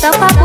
Mustafa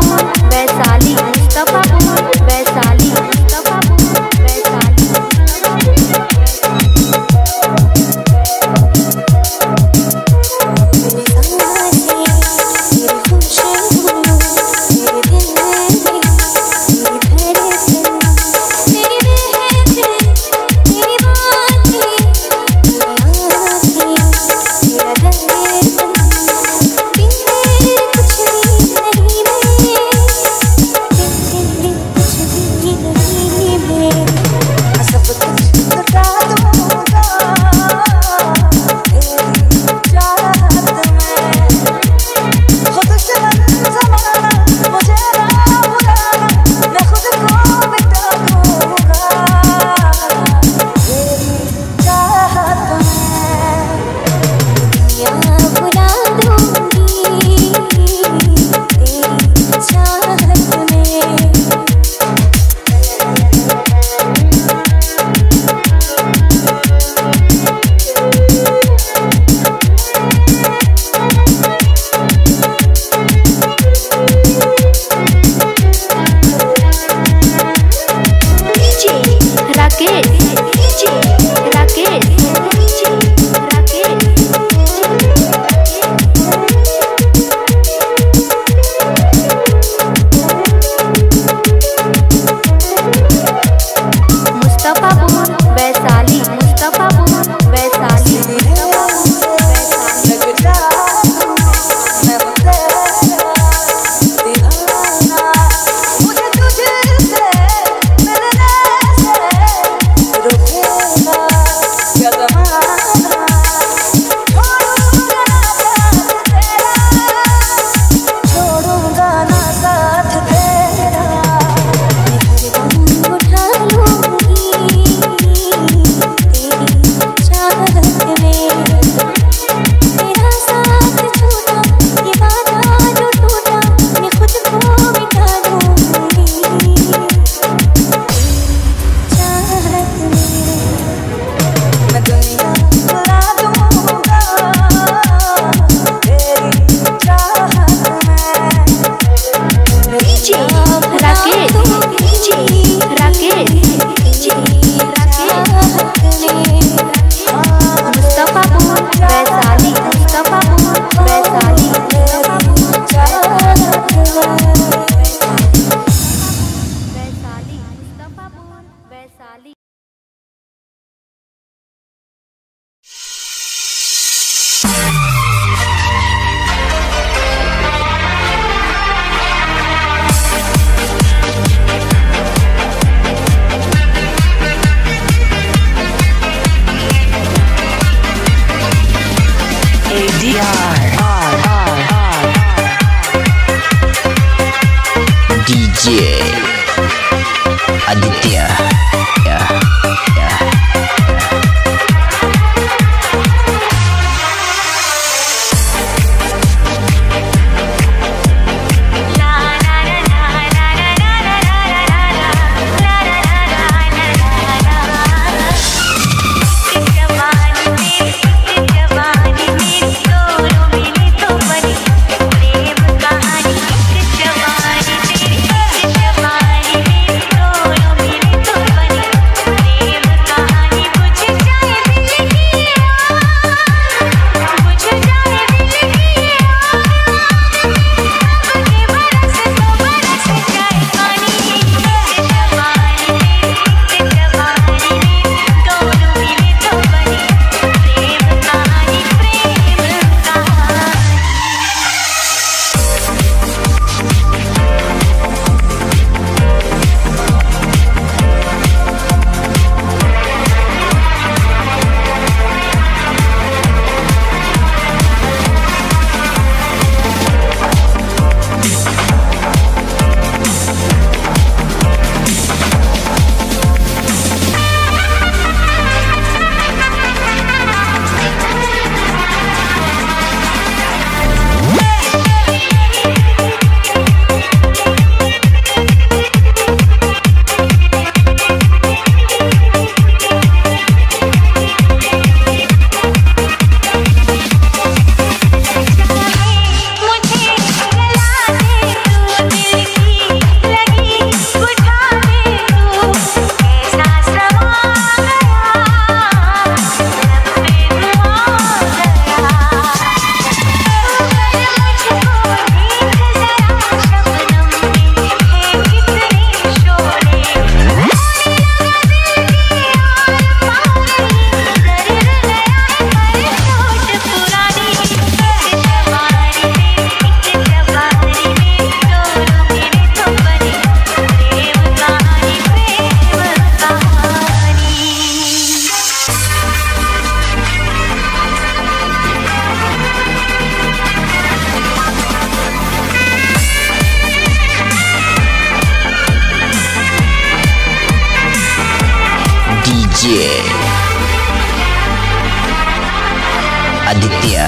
Aditya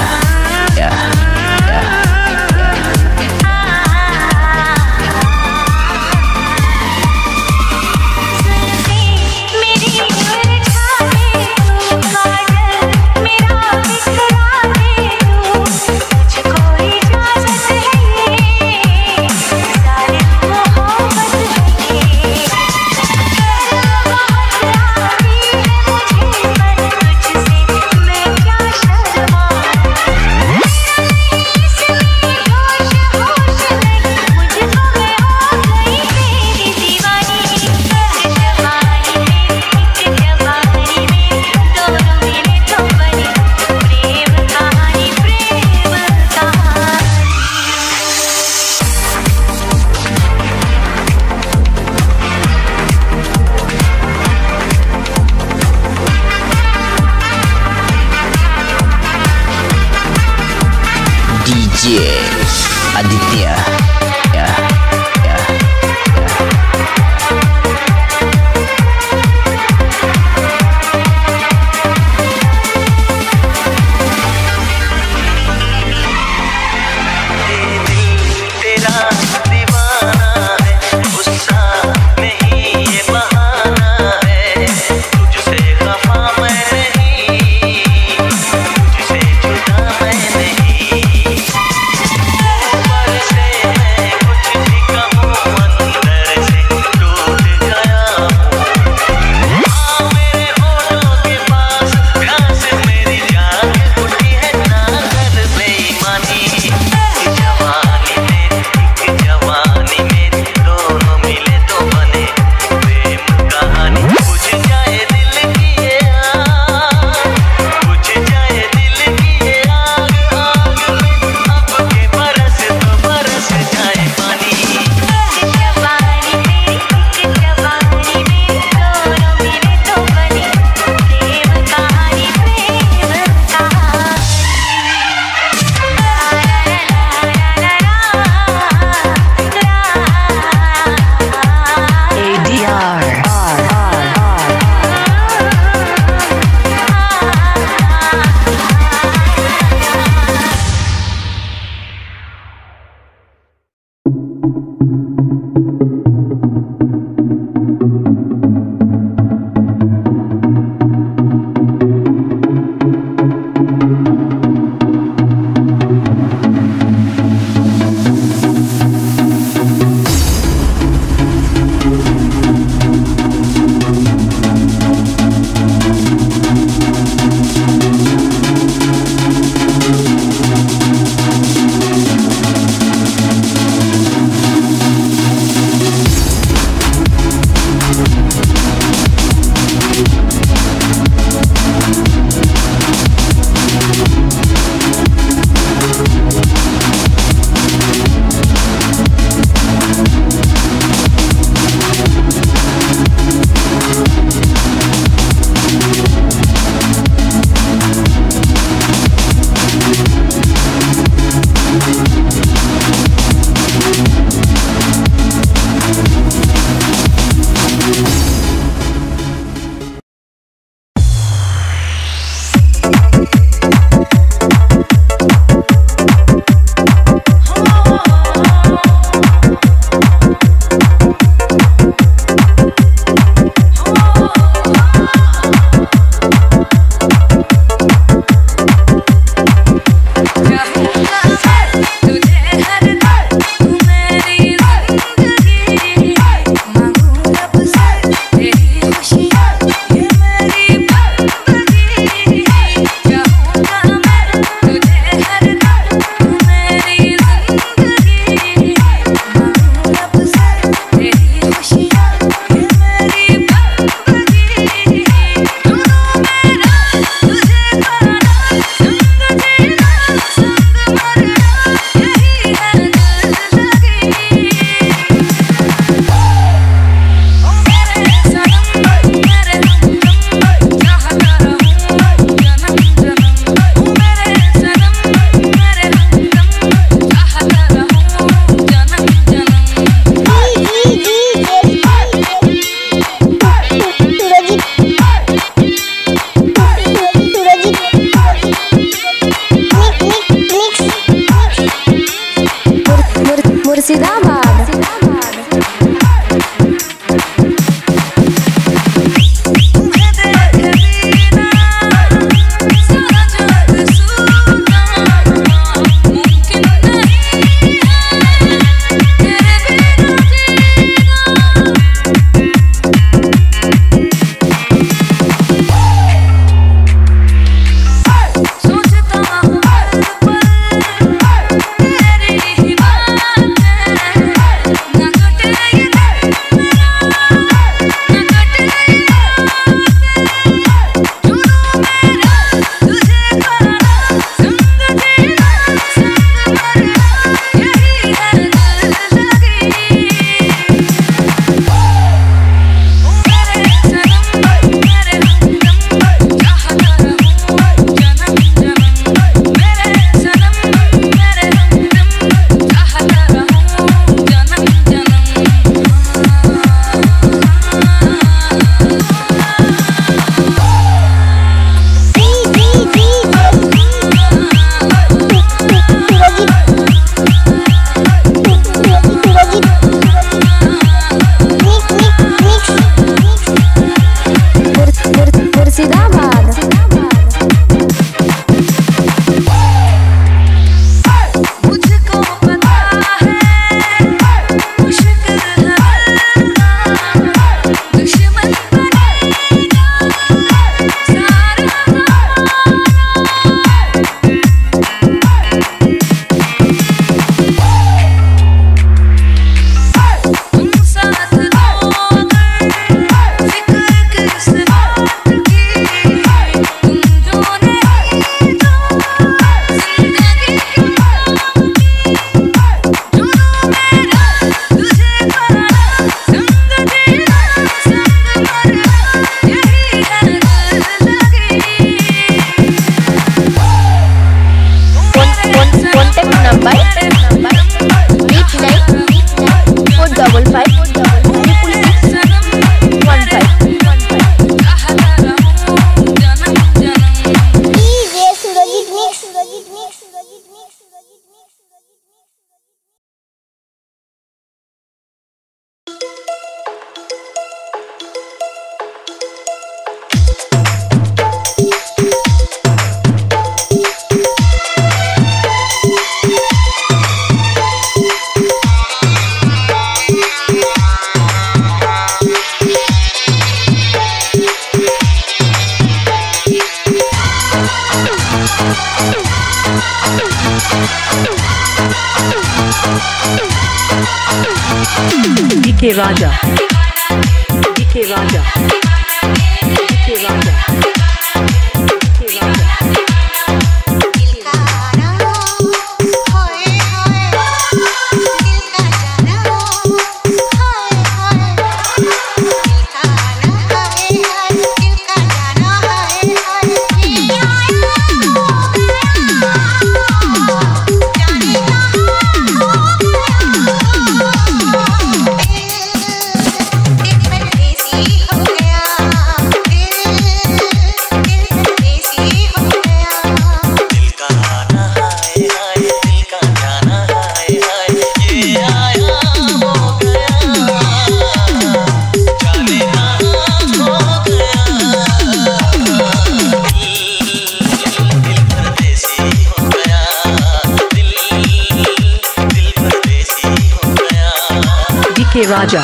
DK Raja.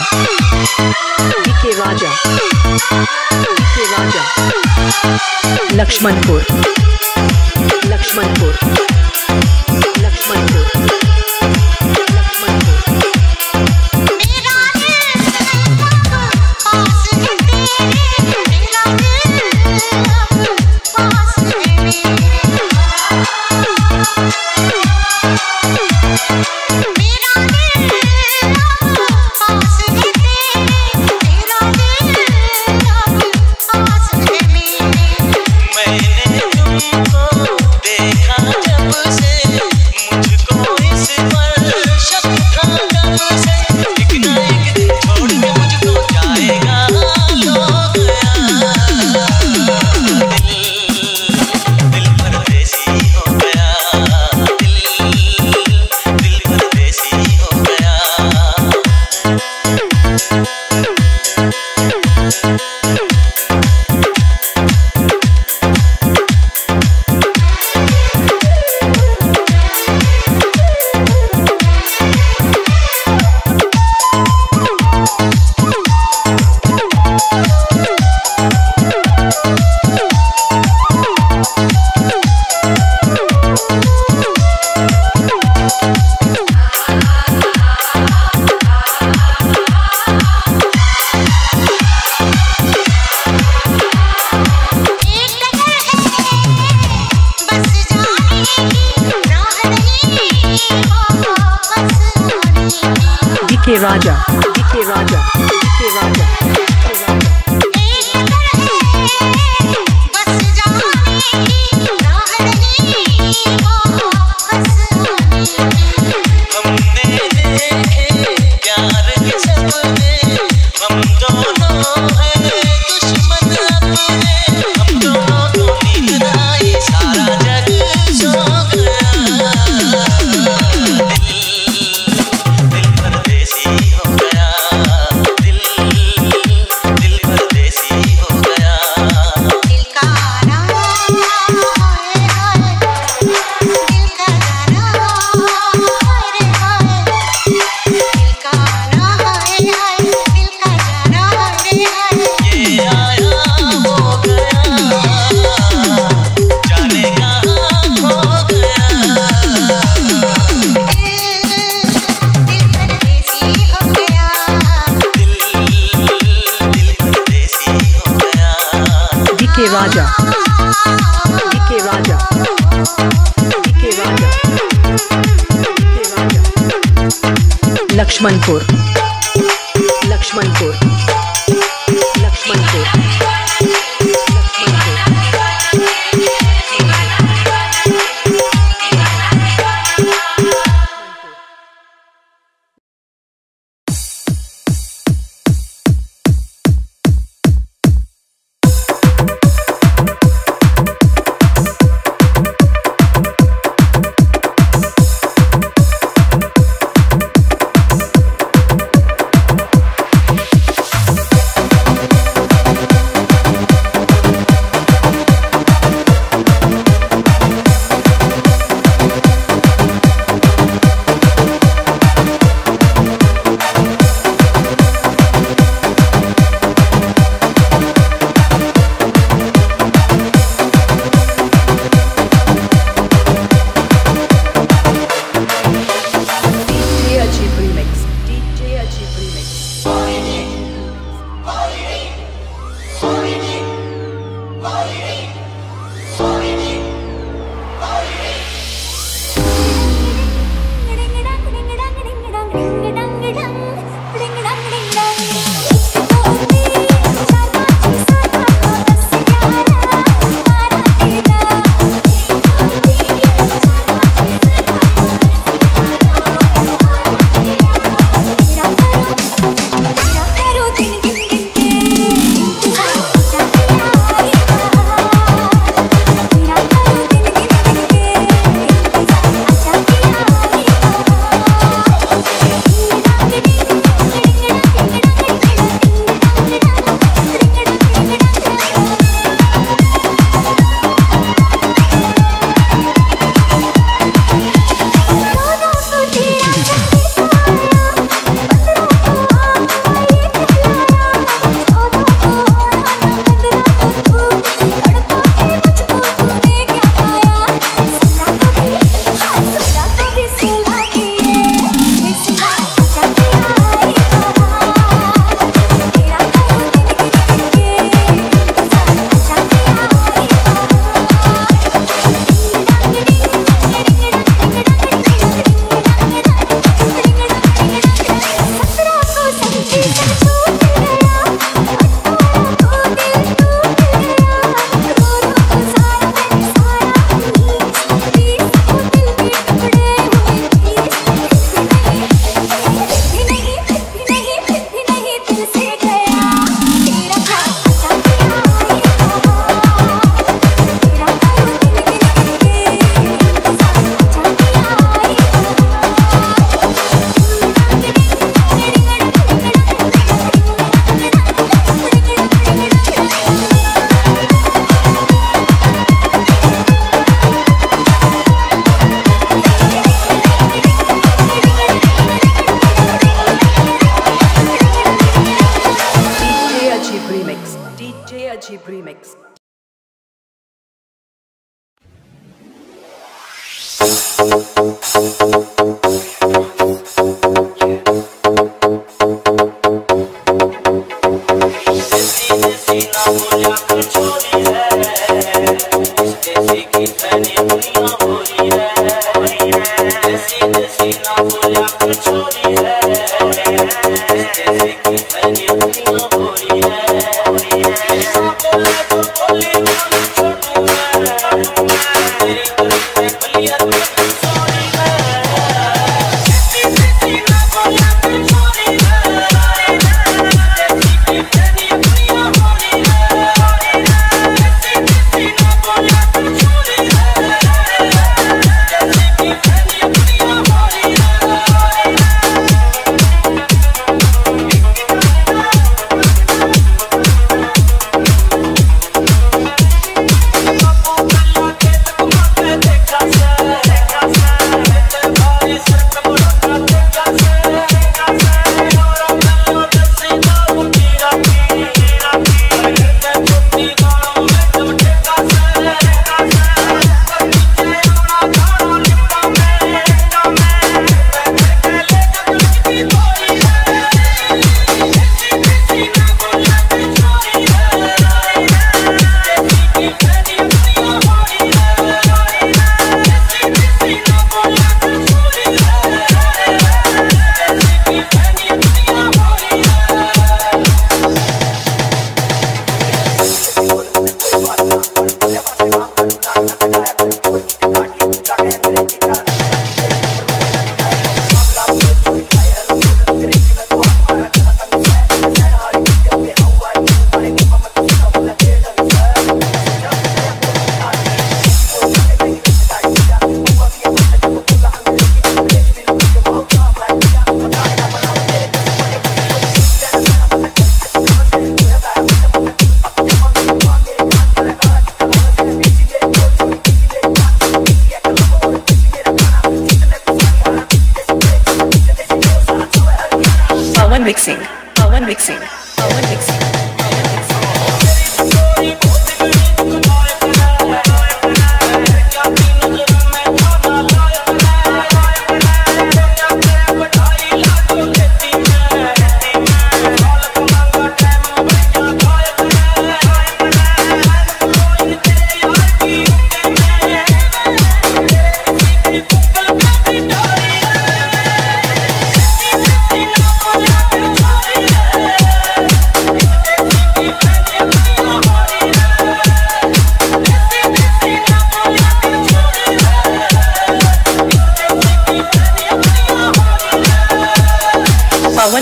DK Raja. DK Raja. Lakshmanpur.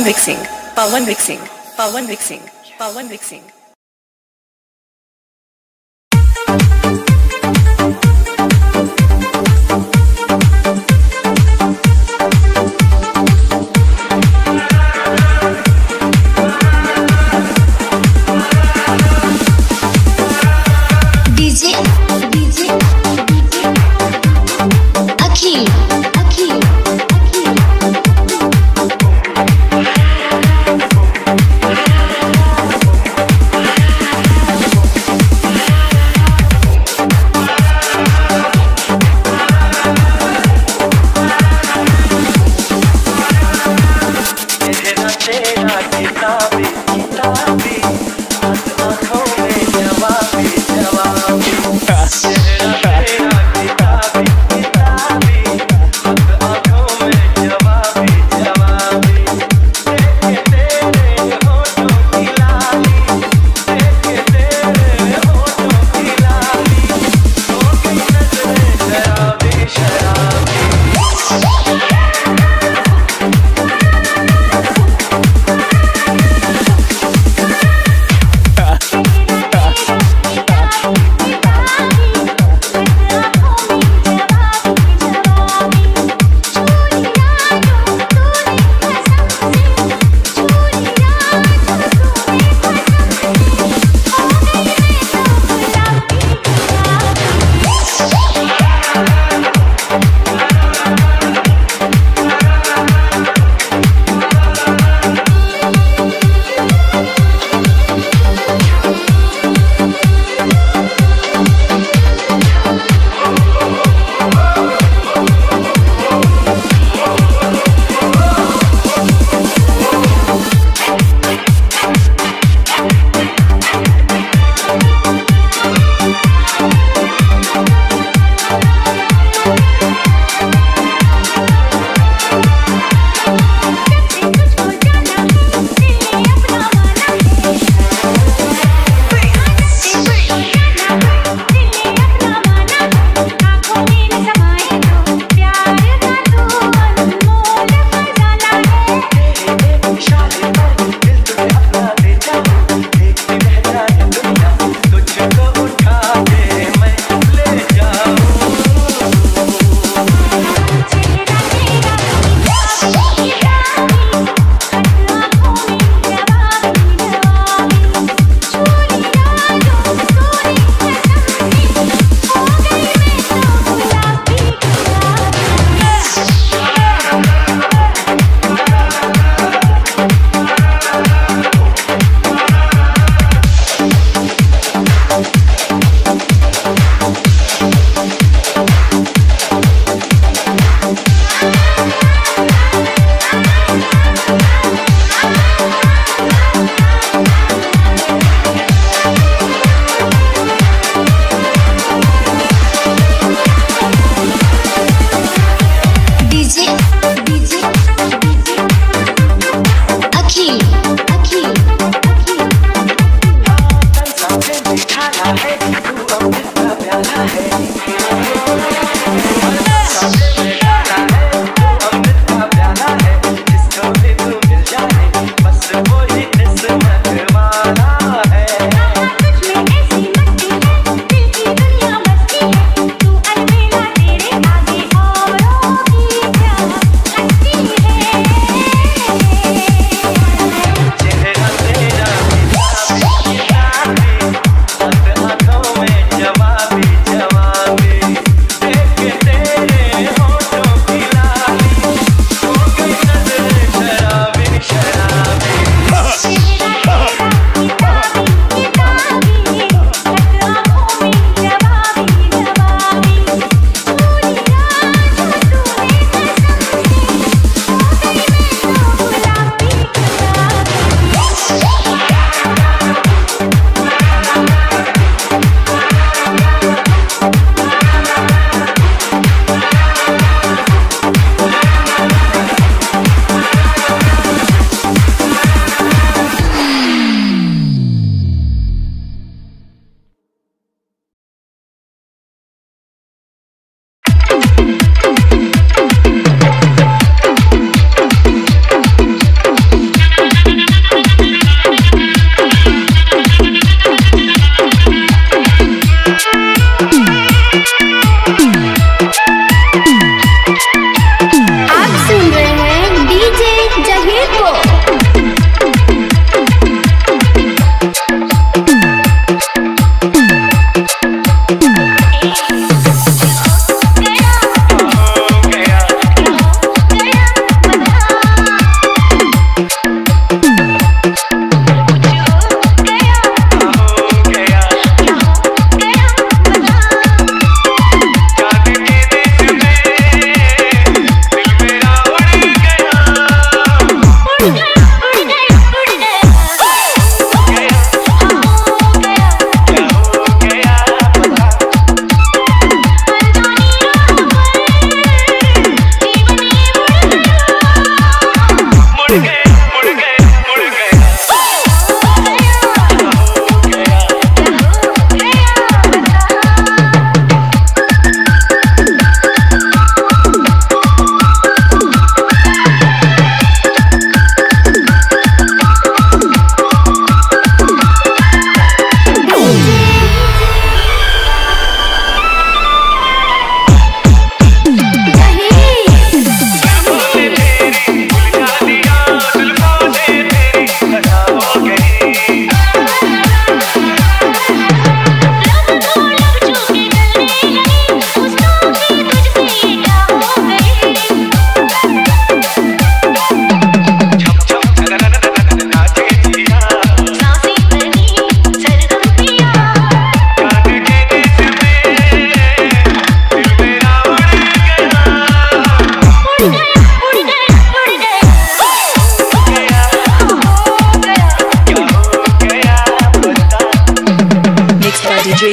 Pawan mixing, Pawan Vixing, mixing. Vixing, Pawan mixing.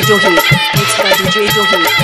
Johi. It's by DJ Johi.